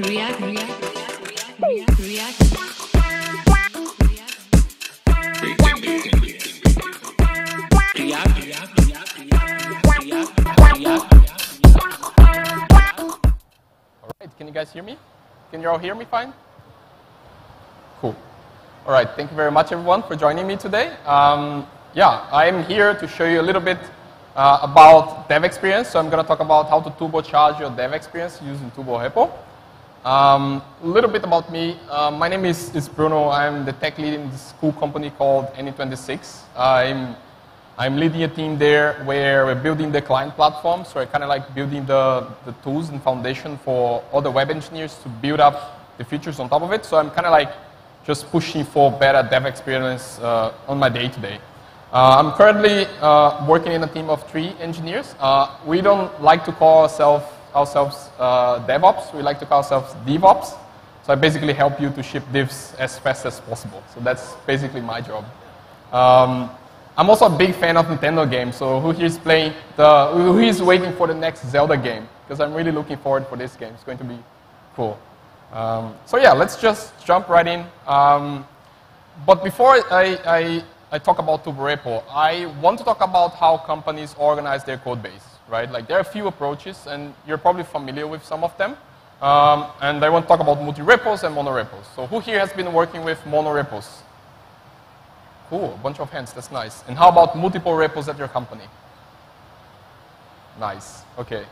React, React, React, React. React, All right, can you guys hear me? Can you all hear me fine? Cool. All right, thank you very much, everyone, for joining me today. Um, yeah, I'm here to show you a little bit uh, about dev experience. So I'm going to talk about how to turbocharge your dev experience using Turbo Repo. Um, a little bit about me. Uh, my name is, is Bruno. I'm the tech lead in this cool company called N26. I'm I'm leading a team there where we're building the client platform. So we're kind of like building the, the tools and foundation for all the web engineers to build up the features on top of it. So I'm kind of like just pushing for better dev experience uh, on my day to day. Uh, I'm currently uh, working in a team of three engineers. Uh, we don't like to call ourselves ourselves uh, DevOps. We like to call ourselves DevOps. So I basically help you to ship divs as fast as possible. So that's basically my job. Um, I'm also a big fan of Nintendo games, so who here is playing the, who is waiting for the next Zelda game? Because I'm really looking forward for this game. It's going to be cool. Um, so yeah, let's just jump right in. Um, but before I, I, I talk about TurboRepo, I want to talk about how companies organize their code base, right? Like there are a few approaches, and you're probably familiar with some of them. Um, and I want to talk about multi-repos and monorepos. So who here has been working with monorepos? Cool, a bunch of hands, that's nice. And how about multiple repos at your company? Nice, okay.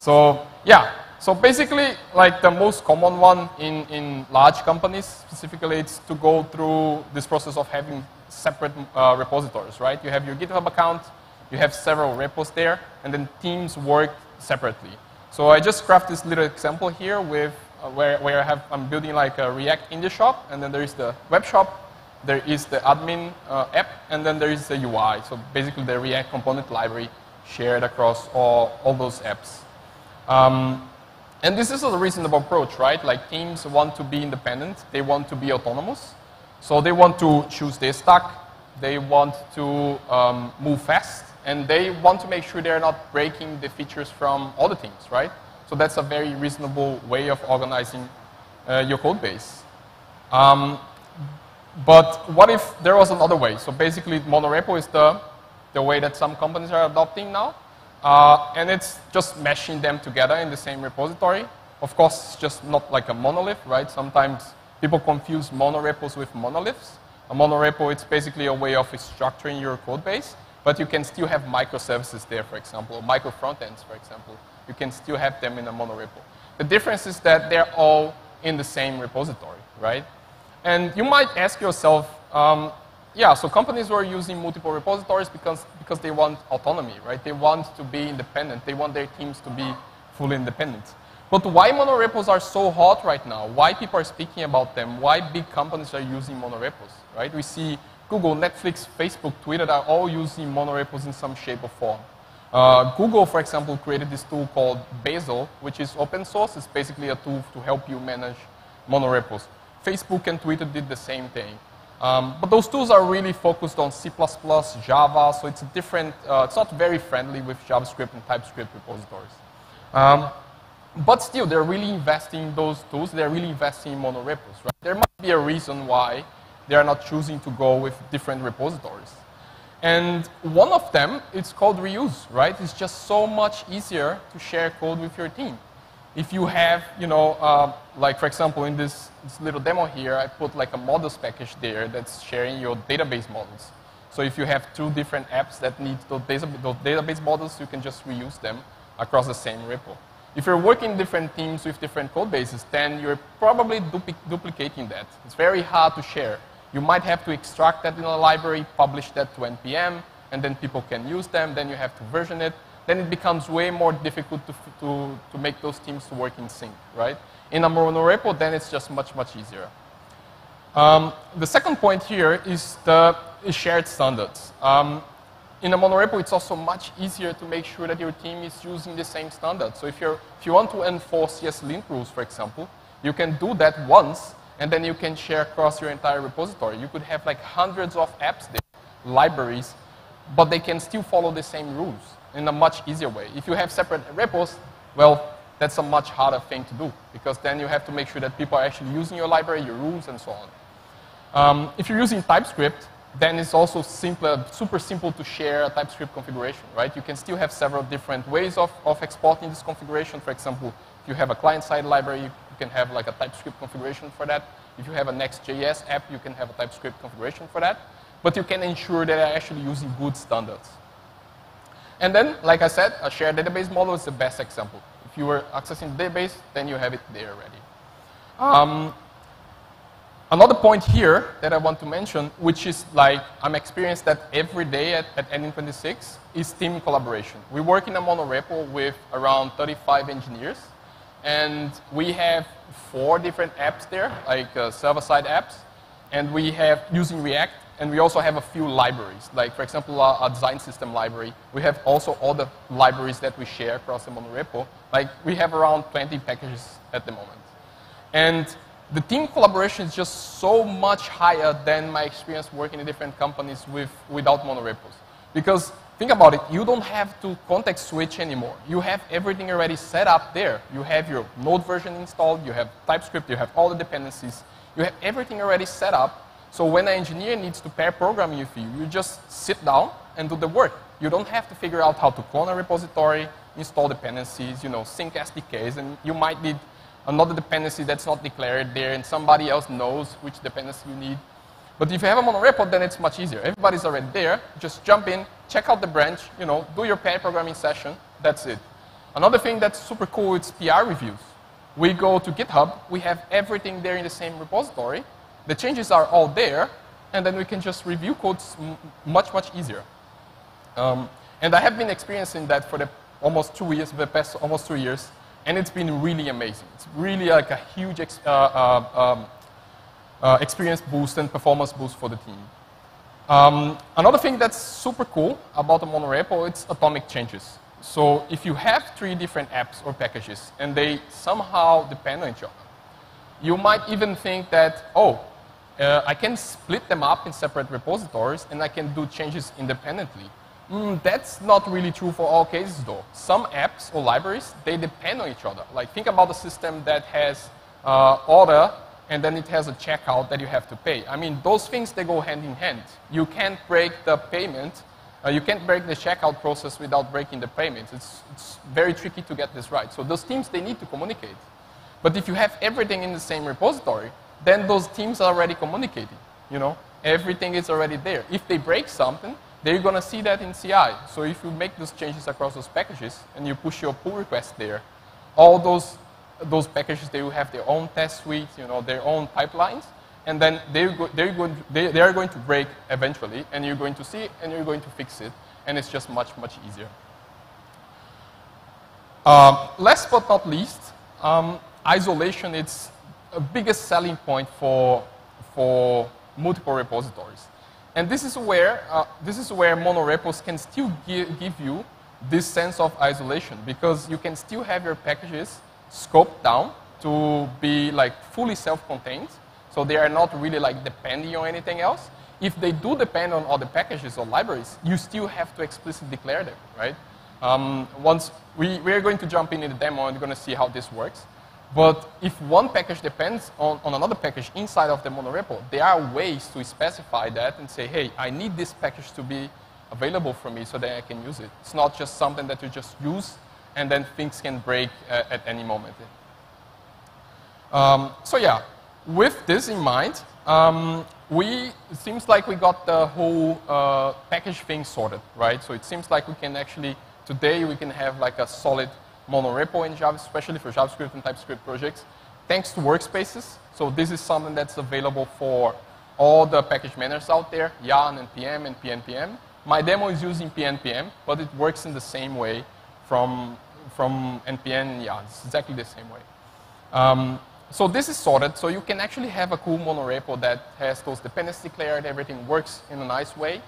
So, yeah, so basically, like the most common one in, in large companies, specifically, it's to go through this process of having separate uh, repositories, right? You have your GitHub account, you have several repos there, and then teams work separately. So I just craft this little example here with uh, where, where I have, I'm building like a React India shop, and then there is the web shop, there is the admin uh, app, and then there is the UI. So basically the React component library shared across all, all those apps. Um, and this is a reasonable approach, right? Like teams want to be independent, they want to be autonomous. So they want to choose their stack, they want to um, move fast, and they want to make sure they're not breaking the features from other teams, right? So that's a very reasonable way of organizing uh, your code base. Um, but what if there was another way? So basically, monorepo is the, the way that some companies are adopting now. Uh, and it's just meshing them together in the same repository. Of course, it's just not like a monolith, right? Sometimes people confuse monorepos with monoliths. A monorepo, it's basically a way of structuring your code base, but you can still have microservices there, for example, or micro frontends, for example. You can still have them in a monorepo. The difference is that they're all in the same repository, right? And you might ask yourself, um, yeah, so companies were using multiple repositories because, because they want autonomy, right? They want to be independent. They want their teams to be fully independent. But why monorepos are so hot right now? Why people are speaking about them? Why big companies are using monorepos, right? We see Google, Netflix, Facebook, Twitter are all using monorepos in some shape or form. Uh, Google, for example, created this tool called Bazel, which is open source. It's basically a tool to help you manage monorepos. Facebook and Twitter did the same thing. Um, but those tools are really focused on C++, Java, so it's a different, uh, it's not very friendly with JavaScript and TypeScript repositories. Um, but still, they're really investing in those tools. They're really investing in monorepos, right? There might be a reason why they are not choosing to go with different repositories. And one of them, it's called reuse, right? It's just so much easier to share code with your team if you have, you know, uh, like for example, in this, this, little demo here, I put like a models package there that's sharing your database models. So if you have two different apps that need those, database models, you can just reuse them across the same repo. If you're working different teams with different code bases, then you're probably dupli duplicating that. It's very hard to share. You might have to extract that in a library, publish that to NPM, and then people can use them. Then you have to version it then it becomes way more difficult to, to, to make those teams to work in sync, right? In a monorepo, then it's just much, much easier. Um, the second point here is the is shared standards. Um, in a monorepo, it's also much easier to make sure that your team is using the same standards. So if, you're, if you want to enforce ESLint rules, for example, you can do that once, and then you can share across your entire repository. You could have like hundreds of apps there, libraries, but they can still follow the same rules in a much easier way. If you have separate repos, well, that's a much harder thing to do because then you have to make sure that people are actually using your library, your rules, and so on. Um, if you're using TypeScript, then it's also simpler, super simple to share a TypeScript configuration, right? You can still have several different ways of, of exporting this configuration. For example, if you have a client-side library, can have like a TypeScript configuration for that. If you have a Next.js app, you can have a TypeScript configuration for that. But you can ensure that they're actually using good standards. And then, like I said, a shared database model is the best example. If you were accessing the database, then you have it there already. Um, another point here that I want to mention, which is like I'm experienced that every day at, at N26, is team collaboration. We work in a monorepo with around 35 engineers, and we have four different apps there, like uh, server-side apps, and we have using React, and we also have a few libraries, like for example, a, a, design system library. We have also all the libraries that we share across the monorepo. Like we have around 20 packages at the moment. And the team collaboration is just so much higher than my experience working in different companies with, without monorepos. Because think about it, you don't have to context switch anymore. You have everything already set up there. You have your node version installed, you have TypeScript, you have all the dependencies. You have everything already set up so when an engineer needs to pair programming with you, you just sit down and do the work. You don't have to figure out how to clone a repository, install dependencies, you know, sync SDKs, and you might need another dependency that's not declared there, and somebody else knows which dependency you need. But if you have a monorepo, then it's much easier. Everybody's already there. Just jump in, check out the branch, you know, do your pair programming session. That's it. Another thing that's super cool is PR reviews. We go to GitHub, we have everything there in the same repository, the changes are all there, and then we can just review codes much, much easier. Um, and I have been experiencing that for the almost two years, the past almost two years, and it's been really amazing. It's really like a huge uh, uh, um, uh, experience boost and performance boost for the team. Um, another thing that's super cool about the monorepo, it's atomic changes. So if you have three different apps or packages, and they somehow depend on each other, you might even think that, oh, uh, I can split them up in separate repositories and I can do changes independently. Mm, that's not really true for all cases though. Some apps or libraries, they depend on each other. Like think about a system that has uh, order and then it has a checkout that you have to pay. I mean, those things, they go hand in hand. You can't break the payment, uh, you can't break the checkout process without breaking the payment. It's, it's very tricky to get this right. So those teams, they need to communicate. But if you have everything in the same repository, then those teams are already communicating. You know, everything is already there. If they break something, they're going to see that in CI. So if you make those changes across those packages and you push your pull request there, all those those packages they will have their own test suites, you know, their own pipelines, and then they're, go they're, going to, they, they are going to break eventually, and you're going to see it, and you're going to fix it, and it's just much, much easier. Um, last but not least, um, isolation is a biggest selling point for, for multiple repositories. And this is where, uh, this is where monorepos can still give, give you this sense of isolation because you can still have your packages scoped down to be like fully self-contained. So they are not really like depending on anything else. If they do depend on other packages or libraries, you still have to explicitly declare them, right? Um, once we, we're going to jump in in the demo and we're going to see how this works. But if one package depends on, on another package inside of the monorepo, there are ways to specify that and say, hey, I need this package to be available for me so that I can use it. It's not just something that you just use and then things can break uh, at any moment. Um, so yeah, with this in mind, um, we, it seems like we got the whole uh, package thing sorted, right? So it seems like we can actually, today we can have like a solid monorepo in Java, especially for JavaScript and TypeScript projects, thanks to workspaces. So this is something that's available for all the package managers out there, Yarn and npm and PNPM. My demo is using PNPM, but it works in the same way from, from and Yarn. It's exactly the same way. Um, so this is sorted, so you can actually have a cool monorepo that has those dependencies declared, everything works in a nice way.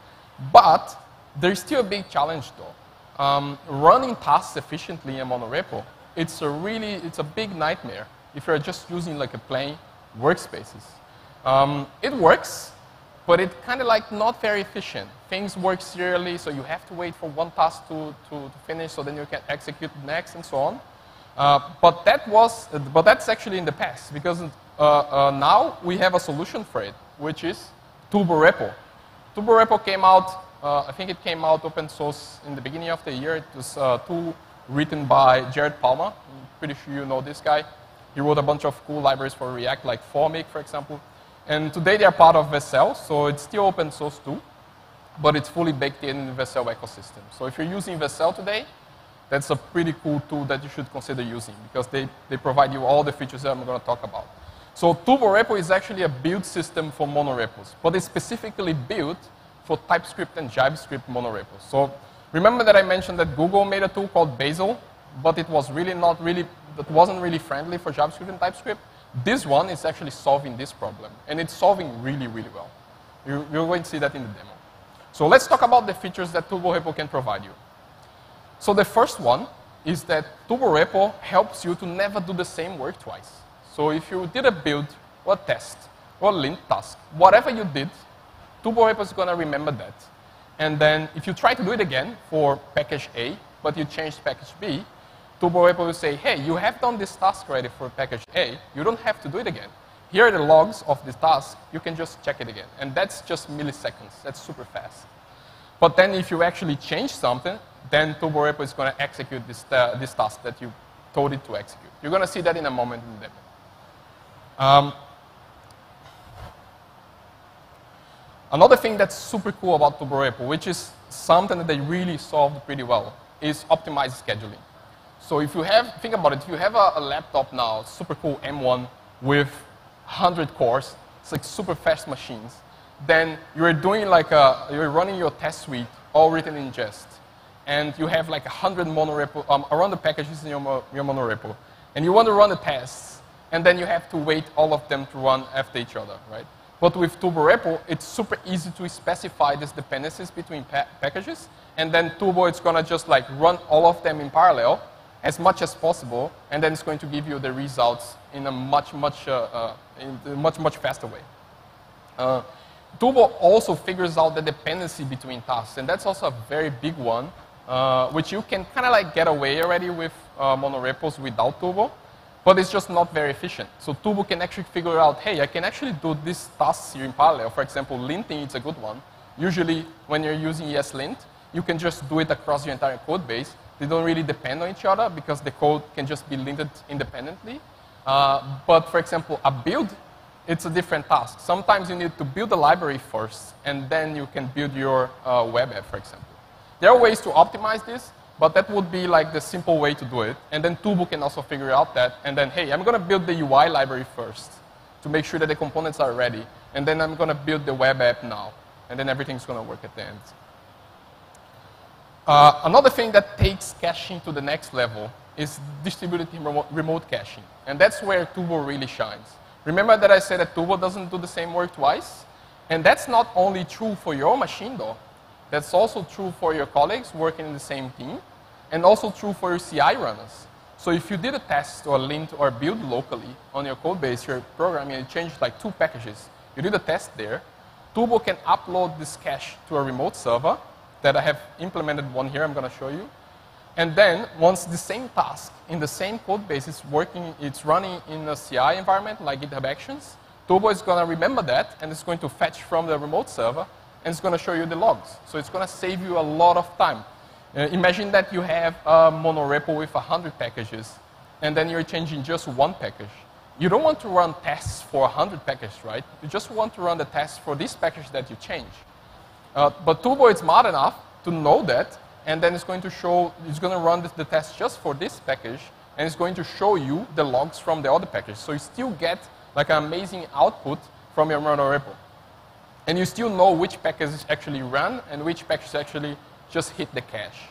But there's still a big challenge though um, running tasks efficiently in monorepo, it's a really, it's a big nightmare if you're just using like a plain workspaces. Um, it works, but it's kind of like not very efficient. Things work serially, so you have to wait for one task to, to, to, finish, so then you can execute next and so on. Uh, but that was, but that's actually in the past because uh, uh, now we have a solution for it, which is TurboRepo. TurboRepo came out, uh, I think it came out open source in the beginning of the year. It was a tool written by Jared Palmer. I'm pretty sure you know this guy. He wrote a bunch of cool libraries for React, like Formik, for example. And today they are part of Vercel, so it's still open source too, but it's fully baked in the Vercel ecosystem. So if you're using Vercel today, that's a pretty cool tool that you should consider using because they, they provide you all the features that I'm going to talk about. So TurboRepo is actually a build system for monorepos, but it's specifically built for TypeScript and JavaScript monorepos. So remember that I mentioned that Google made a tool called Bazel, but it was really not really, that wasn't really friendly for JavaScript and TypeScript. This one is actually solving this problem, and it's solving really, really well. You're, you're going to see that in the demo. So let's talk about the features that TurboRepo can provide you. So the first one is that TurboRepo helps you to never do the same work twice. So if you did a build or a test or a lint task, whatever you did, TurboRepo is going to remember that. And then if you try to do it again for package A, but you changed package B, TurboRepo will say, hey, you have done this task already for package A. You don't have to do it again. Here are the logs of this task. You can just check it again. And that's just milliseconds. That's super fast. But then if you actually change something, then TurboRepo is going to execute this, uh, this task that you told it to execute. You're going to see that in a moment in the demo. Um, another thing that's super cool about TurboRepo, which is something that they really solved pretty well, is optimized scheduling. So if you have, think about it, if you have a, a laptop now, super cool M1 with 100 cores, it's like super fast machines, then you're doing like a, you're running your test suite all written in Jest. And you have like 100 monorepo, um, around the packages in your, your monorepo. And you want to run the tests, and then you have to wait all of them to run after each other, right? But with Turbo Repo, it's super easy to specify these dependencies between pa packages, and then Turbo is gonna just like run all of them in parallel as much as possible, and then it's going to give you the results in a much, much, uh, uh, much, much faster way. Uh, Turbo also figures out the dependency between tasks, and that's also a very big one, uh, which you can kind of like get away already with uh, monorepos without Turbo, but it's just not very efficient. So Turbo can actually figure out, hey, I can actually do these tasks here in parallel. For example, linting is a good one. Usually, when you're using ESLint, you can just do it across your entire code base. They don't really depend on each other because the code can just be linted independently. Uh, but for example, a build, it's a different task. Sometimes you need to build a library first, and then you can build your uh, web app, for example. There are ways to optimize this, but that would be like the simple way to do it. And then Turbo can also figure out that, and then, hey, I'm going to build the UI library first to make sure that the components are ready, and then I'm going to build the web app now, and then everything's going to work at the end. Uh, another thing that takes caching to the next level is distributed remote, caching. And that's where Turbo really shines. Remember that I said that Turbo doesn't do the same work twice? And that's not only true for your machine, though. That's also true for your colleagues working in the same team, and also true for your CI runners. So if you did a test or a lint or build locally on your code base, your program, and you changed like two packages, you did a test there, Turbo can upload this cache to a remote server that I have implemented one here I'm going to show you. And then once the same task in the same code base is working, it's running in a CI environment like GitHub Actions, Turbo is going to remember that and it's going to fetch from the remote server and it's going to show you the logs. So it's going to save you a lot of time. Uh, imagine that you have a monorepo with 100 packages and then you're changing just one package. You don't want to run tests for 100 packages, right? You just want to run the tests for this package that you change. Uh, but Turbo is smart enough to know that, and then it's going to show, it's going to run the test just for this package, and it's going to show you the logs from the other package. So you still get like an amazing output from your monorepo. And you still know which package actually ran and which package actually just hit the cache.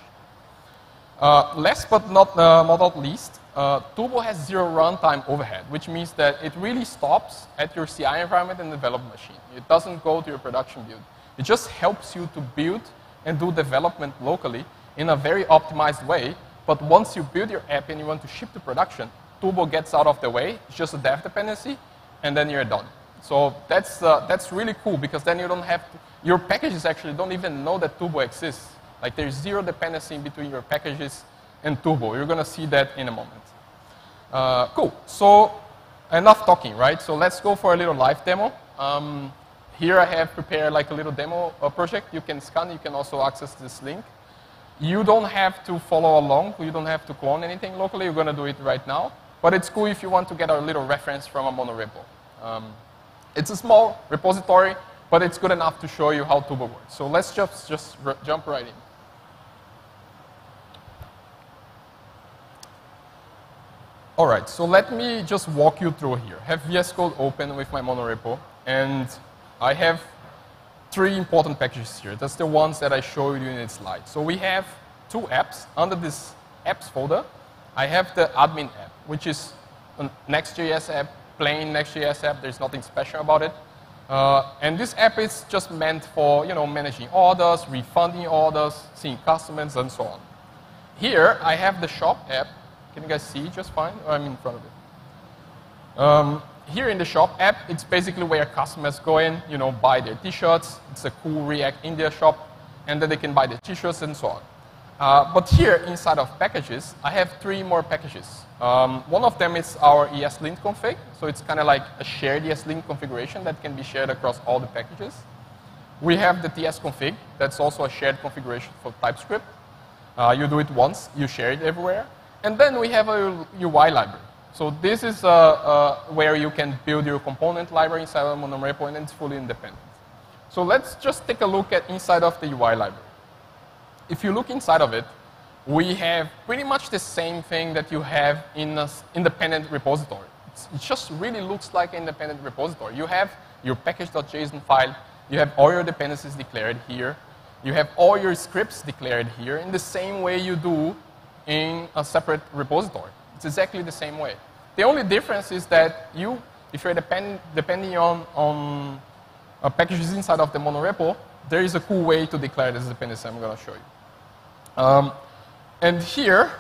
Uh, last but not, uh, not least, uh, Turbo has zero runtime overhead, which means that it really stops at your CI environment and development machine. It doesn't go to your production build. It just helps you to build and do development locally in a very optimized way. But once you build your app and you want to ship to production, Turbo gets out of the way. It's just a dev dependency, and then you're done. So that's, uh, that's really cool because then you don't have to, your packages actually don't even know that Turbo exists. Like there's zero dependency between your packages and Turbo. You're going to see that in a moment. Uh, cool. So enough talking, right? So let's go for a little live demo. Um, here I have prepared like a little demo uh, project. You can scan. You can also access this link. You don't have to follow along. You don't have to clone anything locally. You're going to do it right now. But it's cool if you want to get a little reference from a monorepo. Um, it's a small repository, but it's good enough to show you how Turbo works. So let's just, just jump right in. All right, so let me just walk you through here. Have VS Code open with my monorepo, and I have three important packages here. That's the ones that I showed you in the slide. So we have two apps. Under this apps folder, I have the admin app, which is a Next.js app, plain Next.js app. There's nothing special about it. Uh, and this app is just meant for you know managing orders, refunding orders, seeing customers, and so on. Here I have the shop app, can you guys see just fine? I'm in front of it. Um, here in the shop app, it's basically where customers go in, you know, buy their t-shirts. It's a cool React India shop, and then they can buy the t-shirts and so on. Uh, but here, inside of packages, I have three more packages. Um, one of them is our ESLint config, so it's kind of like a shared ESLint configuration that can be shared across all the packages. We have the TS config, that's also a shared configuration for TypeScript. Uh, you do it once, you share it everywhere. And then we have a UI library. So this is uh, uh, where you can build your component library inside of monorepo, and it's fully independent. So let's just take a look at inside of the UI library. If you look inside of it, we have pretty much the same thing that you have in an independent repository. It's, it just really looks like an independent repository. You have your package.json file, you have all your dependencies declared here, you have all your scripts declared here in the same way you do in a separate repository. It's exactly the same way. The only difference is that you, if you're depend, depending on, on uh, packages inside of the monorepo, there is a cool way to declare this dependency I'm going to show you. Um, and here,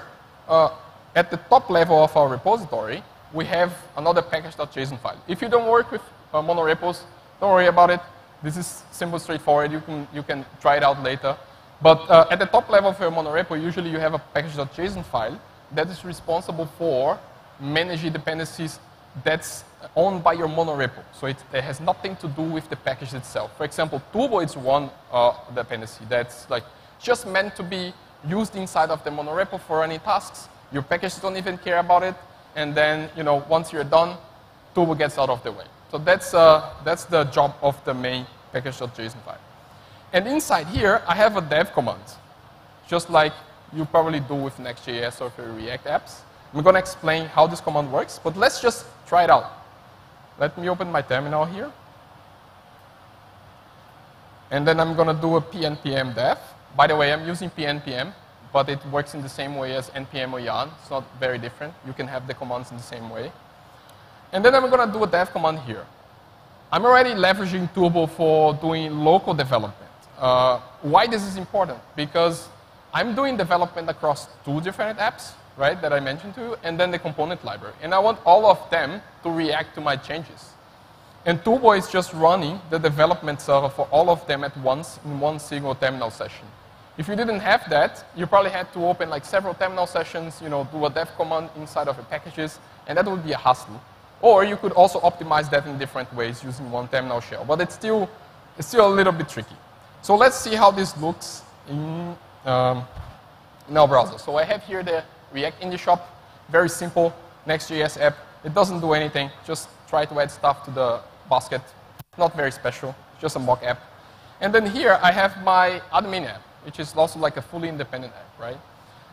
uh, at the top level of our repository, we have another package.json file. If you don't work with uh, monorepos, don't worry about it. This is simple, straightforward. You can, you can try it out later. But uh, at the top level of your monorepo, usually you have a package.json file that is responsible for managing dependencies that's owned by your monorepo. So it, it, has nothing to do with the package itself. For example, Turbo is one uh, dependency that's like just meant to be used inside of the monorepo for running tasks. Your packages don't even care about it. And then, you know, once you're done, Turbo gets out of the way. So that's, uh, that's the job of the main package.json file. And inside here, I have a dev command, just like you probably do with Next.js or your React apps. I'm going to explain how this command works, but let's just try it out. Let me open my terminal here. And then I'm going to do a pnpm dev. By the way, I'm using pnpm, but it works in the same way as npm or yarn. It's not very different. You can have the commands in the same way. And then I'm going to do a dev command here. I'm already leveraging Turbo for doing local development. Uh, why this is important? Because I'm doing development across two different apps, right, that I mentioned to you, and then the component library. And I want all of them to react to my changes. And Turbo is just running the development server for all of them at once in one single terminal session. If you didn't have that, you probably had to open like several terminal sessions, you know, do a dev command inside of your packages, and that would be a hassle. Or you could also optimize that in different ways using one terminal shell, but it's still, it's still a little bit tricky. So let's see how this looks in, um, in our browser. So I have here the React India Shop, very simple Next.js app. It doesn't do anything, just try to add stuff to the basket. Not very special, just a mock app. And then here I have my admin app, which is also like a fully independent app, right?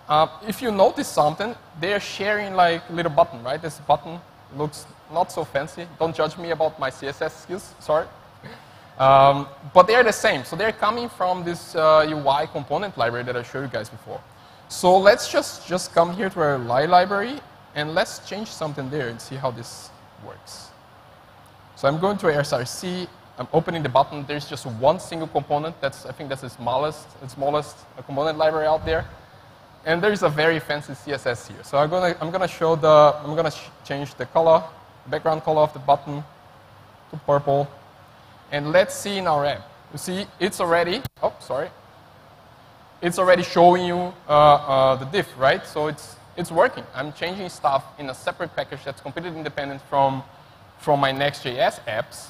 Uh, if you notice something, they're sharing like little button, right? This button looks not so fancy. Don't judge me about my CSS skills, sorry. Um, but they're the same. So they're coming from this uh, UI component library that I showed you guys before. So let's just, just come here to our UI library and let's change something there and see how this works. So I'm going to src. I'm opening the button. There's just one single component. That's I think that's the smallest, the smallest component library out there. And there's a very fancy CSS here. So I'm gonna I'm gonna show the I'm gonna change the color, background color of the button to purple. And let's see in our app. You see, it's already, oh, sorry. It's already showing you uh, uh, the diff, right? So it's it's working. I'm changing stuff in a separate package that's completely independent from, from my Next.js apps,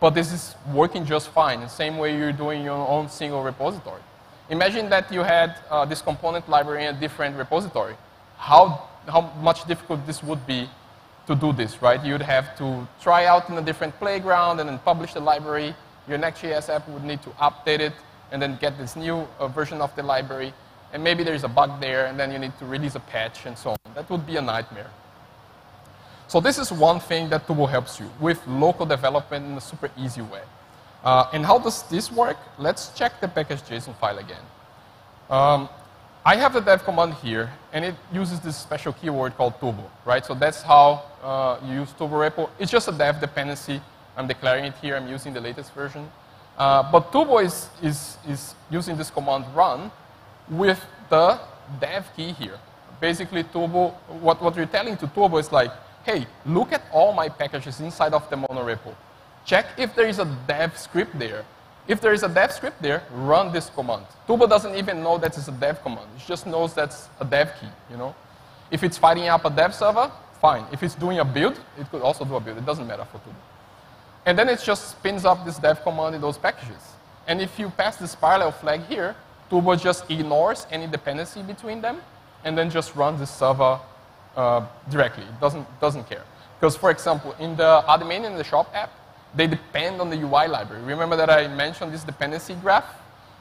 but this is working just fine, the same way you're doing your own single repository. Imagine that you had uh, this component library in a different repository. How, how much difficult this would be to do this, right? You'd have to try out in a different playground and then publish the library. Your Next.js app would need to update it and then get this new uh, version of the library. And maybe there's a bug there, and then you need to release a patch and so on. That would be a nightmare. So this is one thing that Turbo helps you with local development in a super easy way. Uh, and how does this work? Let's check the package.json file again. Um, I have the dev command here, and it uses this special keyword called turbo, right? So that's how uh, you use turbo repo. It's just a dev dependency. I'm declaring it here. I'm using the latest version. Uh, but turbo is, is, is using this command run with the dev key here. Basically, turbo, what, what you're telling to turbo is like, hey, look at all my packages inside of the monorepo. Check if there is a dev script there if there is a dev script there, run this command. Turbo doesn't even know that it's a dev command. It just knows that's a dev key, you know. If it's firing up a dev server, fine. If it's doing a build, it could also do a build. It doesn't matter for Turbo. And then it just spins up this dev command in those packages. And if you pass this parallel flag here, Turbo just ignores any dependency between them and then just runs the server uh, directly. It doesn't, doesn't care. Because, for example, in the admin in the shop app, they depend on the UI library. Remember that I mentioned this dependency graph?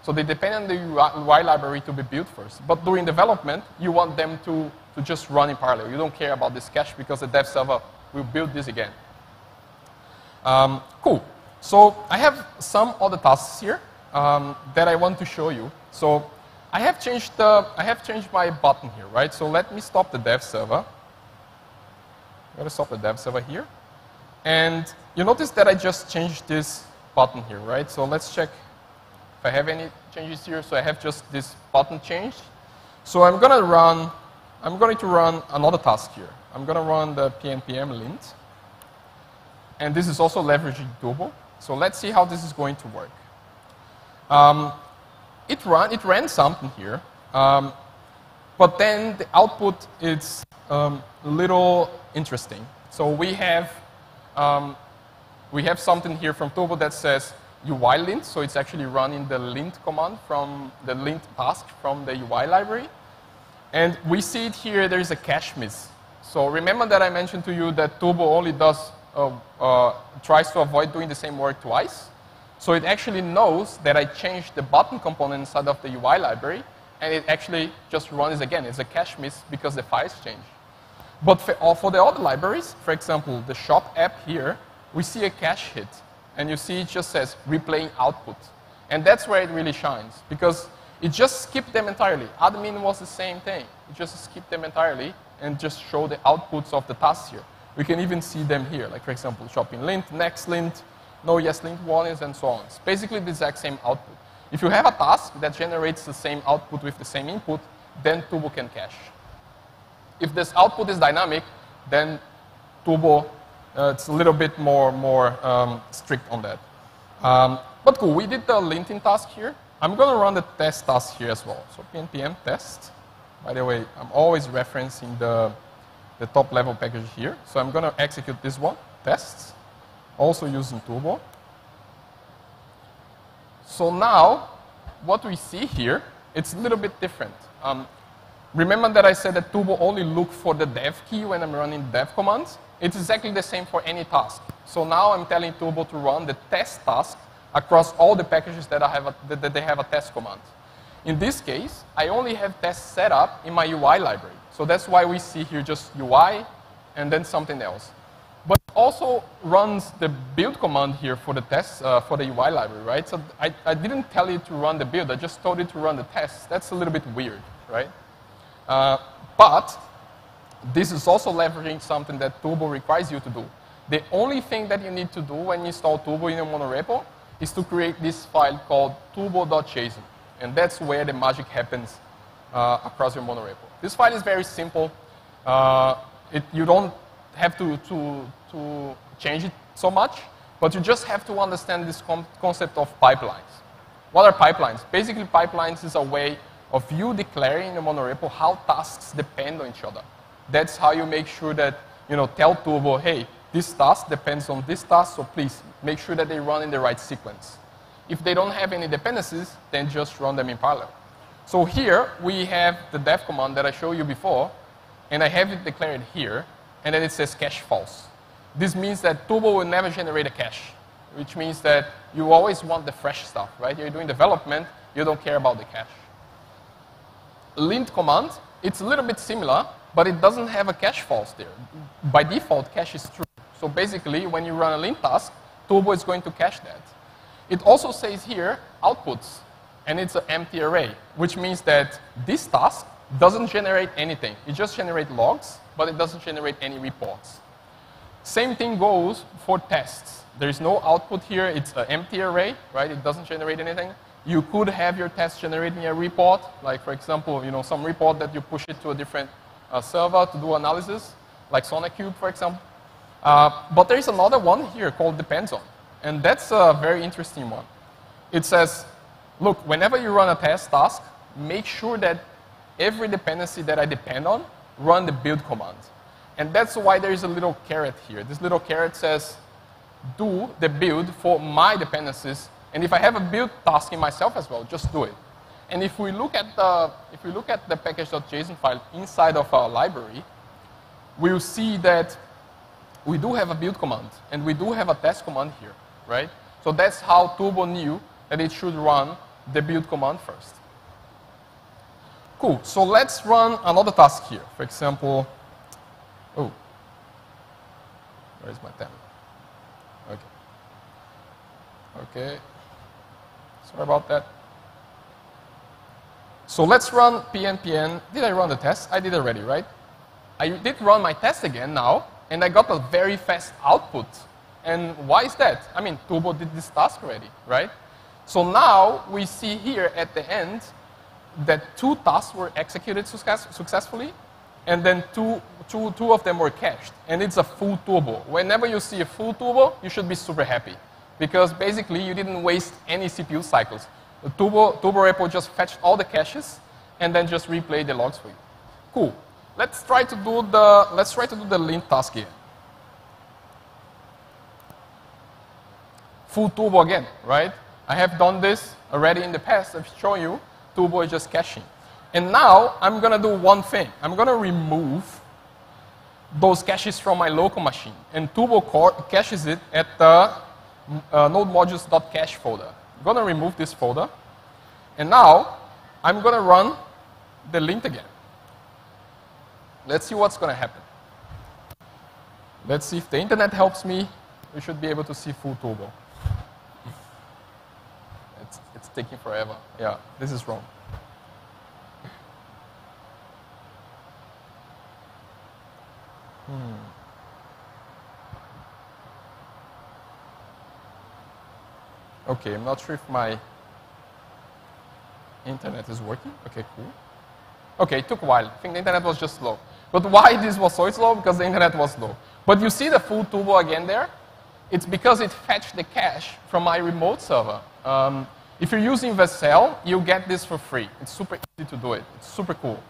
So they depend on the UI library to be built first. But during development, you want them to, to just run in parallel. You don't care about this cache because the dev server will build this again. Um, cool. So I have some other tasks here um, that I want to show you. So I have changed the, I have changed my button here, right? So let me stop the dev server. I'm going to stop the dev server here. And you notice that I just changed this button here, right? So let's check if I have any changes here. So I have just this button changed. So I'm going to run, I'm going to run another task here. I'm going to run the pnpm lint. And this is also leveraging Turbo. So let's see how this is going to work. Um, it, run, it ran something here, um, but then the output is um, a little interesting. So we have um, we have something here from Turbo that says UI lint, so it's actually running the lint command from the lint task from the UI library. And we see it here, there is a cache miss. So remember that I mentioned to you that Turbo only does, uh, uh, tries to avoid doing the same work twice. So it actually knows that I changed the button component inside of the UI library, and it actually just runs again. It's a cache miss because the files changed. But for, uh, for the other libraries, for example, the shop app here, we see a cache hit. And you see it just says replaying output. And that's where it really shines because it just skipped them entirely. Admin was the same thing. It just skipped them entirely and just show the outputs of the tasks here. We can even see them here, like for example, shopping lint, next lint, no ESLint warnings, and so on. It's basically the exact same output. If you have a task that generates the same output with the same input, then Turbo can cache. If this output is dynamic, then Turbo, uh, it's a little bit more, more um, strict on that. Um, but cool, we did the linting task here. I'm going to run the test task here as well. So pnpm test. By the way, I'm always referencing the, the top level package here. So I'm going to execute this one, tests, also using Turbo. So now, what we see here, it's a little bit different. Um, Remember that I said that Turbo only look for the dev key when I'm running dev commands? It's exactly the same for any task. So now I'm telling Turbo to run the test task across all the packages that, I have a, that they have a test command. In this case, I only have tests set up in my UI library. So that's why we see here just UI and then something else. But also runs the build command here for the tests, uh, for the UI library, right? So I, I didn't tell it to run the build, I just told it to run the tests. That's a little bit weird, right? Uh, but this is also leveraging something that Turbo requires you to do. The only thing that you need to do when you install Turbo in your monorepo is to create this file called turbo.json. And that's where the magic happens uh, across your monorepo. This file is very simple. Uh, it, you don't have to, to, to change it so much, but you just have to understand this concept of pipelines. What are pipelines? Basically, pipelines is a way of you declaring in the monorepo how tasks depend on each other. That's how you make sure that, you know, tell Turbo, hey, this task depends on this task, so please make sure that they run in the right sequence. If they don't have any dependencies, then just run them in parallel. So here we have the dev command that I showed you before, and I have it declared here, and then it says cache false. This means that Turbo will never generate a cache, which means that you always want the fresh stuff, right? You're doing development, you don't care about the cache. Lint command, it's a little bit similar, but it doesn't have a cache false there. By default, cache is true. So basically, when you run a lint task, Turbo is going to cache that. It also says here outputs, and it's an empty array, which means that this task doesn't generate anything. It just generates logs, but it doesn't generate any reports. Same thing goes for tests. There is no output here. It's an empty array, right? It doesn't generate anything. You could have your test generating a report, like for example, you know, some report that you push it to a different uh, server to do analysis, like SonarQube, for example. Uh, but there is another one here called depends on, and that's a very interesting one. It says, look, whenever you run a test task, make sure that every dependency that I depend on, run the build command. And that's why there is a little caret here. This little caret says, do the build for my dependencies. And if I have a build task in myself as well, just do it. And if we look at the, if we look at the package.json file inside of our library, we'll see that we do have a build command, and we do have a test command here, right? So that's how Turbo knew that it should run the build command first. Cool, so let's run another task here. For example, oh, where's my tab? Okay. Okay, sorry about that. So let's run pnpm. Did I run the test? I did already, right? I did run my test again now, and I got a very fast output. And why is that? I mean, Turbo did this task already, right? So now we see here at the end that two tasks were executed success successfully, and then two, two, two of them were cached. And it's a full turbo. Whenever you see a full turbo, you should be super happy. Because basically, you didn't waste any CPU cycles. The turbo, turbo repo just fetched all the caches, and then just replayed the logs for you. Cool. Let's try to do the, let's try to do the lint task here. Full turbo again, right? I have done this already in the past. I've shown you. Turbo is just caching. And now I'm going to do one thing. I'm going to remove those caches from my local machine. And Turbo caches it at the uh, node modules.cache folder. I'm going to remove this folder. And now I'm going to run the lint again. Let's see what's going to happen. Let's see if the internet helps me. We should be able to see full turbo. It's, it's taking forever. Yeah, this is wrong. Okay, I'm not sure if my internet is working. Okay, cool. Okay, it took a while. I think the internet was just slow. But why this was so slow? Because the internet was slow. But you see the full turbo again there? It's because it fetched the cache from my remote server. Um, if you're using Vercel, you get this for free. It's super easy to do it. It's super cool.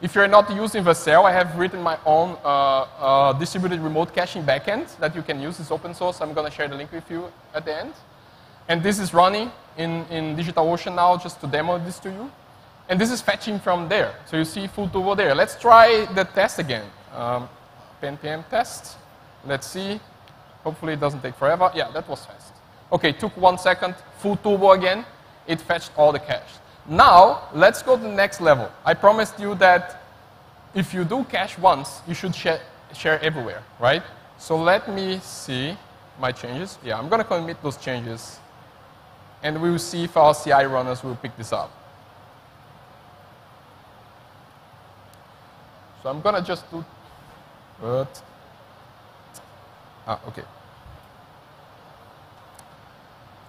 If you're not using Vercel, I have written my own uh, uh, distributed remote caching backend that you can use. It's open source. I'm going to share the link with you at the end. And this is running in, in DigitalOcean now just to demo this to you. And this is fetching from there. So you see full turbo there. Let's try the test again. Um, npm test. Let's see. Hopefully it doesn't take forever. Yeah, that was fast. Okay, took one second. Full turbo again. It fetched all the cache. Now, let's go to the next level. I promised you that if you do cache once, you should share, share everywhere, right? So let me see my changes. Yeah, I'm going to commit those changes. And we will see if our CI runners will pick this up. So I'm going to just do, but, ah, okay.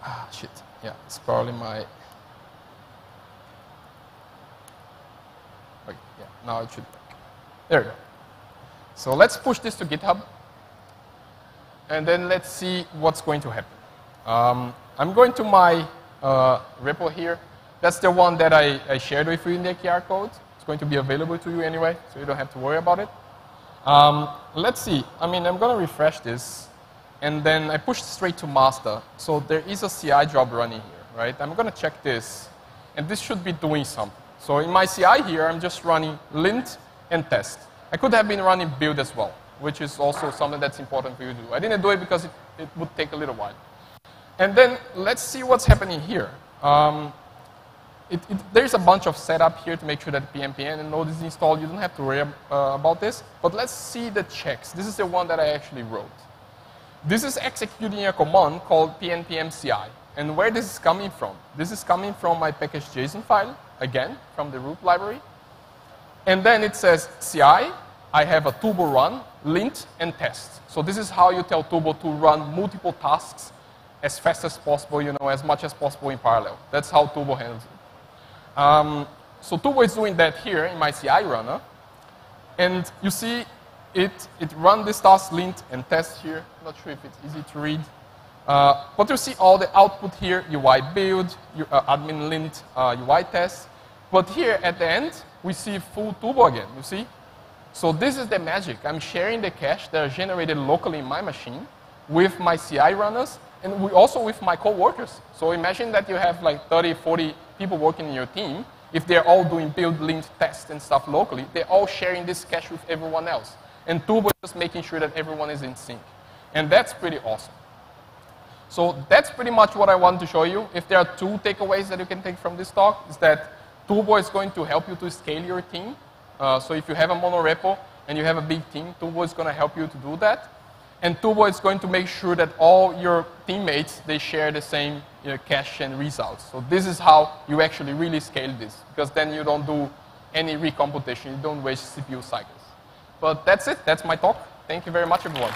Ah, shit. Yeah, it's probably my, okay, yeah, now it should work. There we go. So let's push this to GitHub. And then let's see what's going to happen. Um, I'm going to my uh, repo here. That's the one that I, I shared with you in the QR code. It's going to be available to you anyway, so you don't have to worry about it. Um, let's see. I mean, I'm going to refresh this, and then I push straight to master. So there is a CI job running here, right? I'm going to check this, and this should be doing something. So in my CI here, I'm just running lint and test. I could have been running build as well, which is also something that's important for you to do. I didn't do it because it, it would take a little while. And then let's see what's happening here. Um, it, it, there's a bunch of setup here to make sure that pnpm and node is installed. You don't have to worry uh, about this. But let's see the checks. This is the one that I actually wrote. This is executing a command called pnpm.ci. And where this is coming from? This is coming from my package.json file, again, from the root library. And then it says CI, I have a turbo run, lint, and test. So this is how you tell turbo to run multiple tasks as fast as possible, you know, as much as possible in parallel. That's how turbo handles it. Um, so Turbo is doing that here in my CI runner. And you see it, it run this task lint and test here. Not sure if it's easy to read. Uh, but you see all the output here, UI build, uh, admin lint, uh, UI test. But here at the end, we see full Turbo again, you see? So this is the magic. I'm sharing the cache that are generated locally in my machine with my CI runners and we also with my coworkers. So imagine that you have like 30, 40 people working in your team. If they're all doing build, lint, test, and stuff locally, they're all sharing this cache with everyone else. And Turbo is just making sure that everyone is in sync. And that's pretty awesome. So that's pretty much what I want to show you. If there are two takeaways that you can take from this talk, is that Turbo is going to help you to scale your team. Uh, so if you have a monorepo and you have a big team, Turbo is going to help you to do that. And Turbo is going to make sure that all your teammates, they share the same uh, you know, cache and results. So this is how you actually really scale this, because then you don't do any recomputation, you don't waste CPU cycles. But that's it, that's my talk. Thank you very much, everyone.